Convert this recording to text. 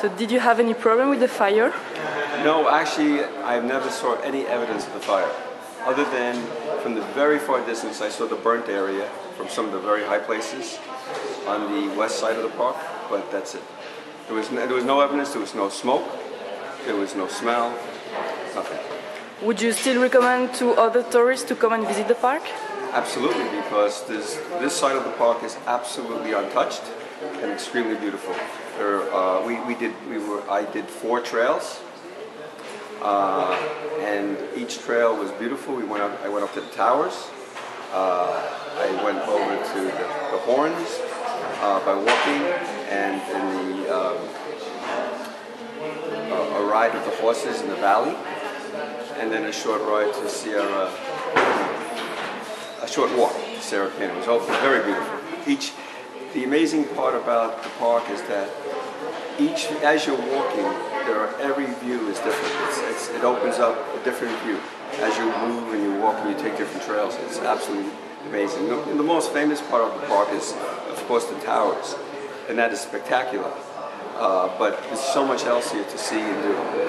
So did you have any problem with the fire? No, actually, I've never saw any evidence of the fire. Other than from the very far distance, I saw the burnt area from some of the very high places on the west side of the park, but that's it. There was no, there was no evidence, there was no smoke, there was no smell, nothing. Would you still recommend to other tourists to come and visit the park? Absolutely, because this, this side of the park is absolutely untouched and extremely beautiful. There, uh, we, did, we were, I did four trails, uh, and each trail was beautiful. We went up, I went up to the towers. Uh, I went over to the, the horns uh, by walking, and in the um, a, a ride with the horses in the valley, and then a short ride to Sierra, a short walk Sierra. It was all very beautiful. Each, the amazing part about the park is that each, as you're walking, there are, every view is different. It's, it's, it opens up a different view. As you move and you walk and you take different trails, it's absolutely amazing. The, the most famous part of the park is, of course, the towers, and that is spectacular. Uh, but there's so much else here to see and do.